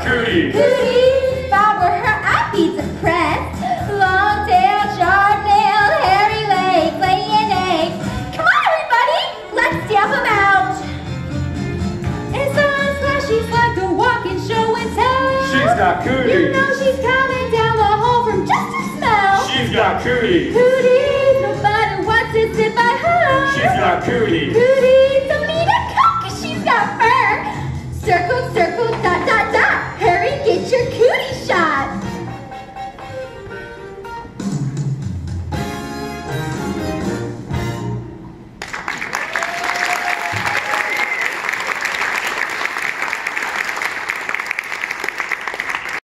got cooties. Cooties, if I were her, I'd be depressed. Long tail, sharp nail, hairy legs, laying eggs. Come on, everybody, let's stamp them out. And Sunsplash, she's like a walking show and tell. She's got You know she's coming down the hall from just a smell. She's got cooties. Cooties, nobody wants to sit by her. She's got cooties. Cooties, your cootie shot.